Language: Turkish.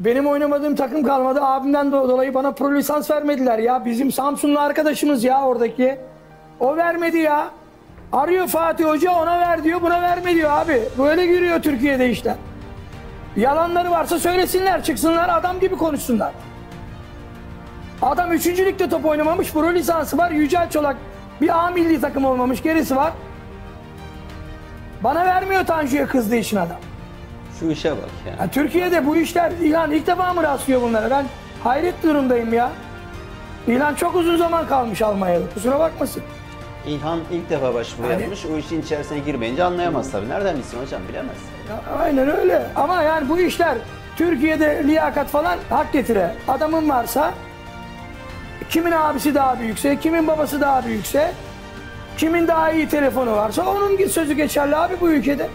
Benim oynamadığım takım kalmadı. Abimden do- dolayı bana pro lisans vermediler ya. Bizim Samsunlu arkadaşımız ya oradaki. O vermedi ya. Arıyor Fatih Hoca ona ver diyor buna verme diyor abi. Böyle yürüyor Türkiye'de işte. Yalanları varsa söylesinler çıksınlar adam gibi konuşsunlar. Adam 3. ligde top oynamamış pro lisansı var. Yücel Çolak bir A milli takım olmamış gerisi var. Bana vermiyor Tanju'ya kızdığı için adam. Şu işe bak ya. Ya Türkiye'de bu işler İlhan ilk defa mı rastlıyor bunlara? Ben hayret durumdayım ya. İlhan çok uzun zaman kalmış Almanya'da. Kusura bakmasın. İlhan ilk defa başvuru Yani- yapmış. O işin içerisine girmeyince anlayamaz tabii. Nereden bilsin hocam bilemez. Ya, aynen öyle. Ama yani bu işler Türkiye'de liyakat falan hak getire. Adamın varsa kimin abisi daha büyükse, kimin babası daha büyükse, kimin daha iyi telefonu varsa onun sözü geçerli abi bu ülkede.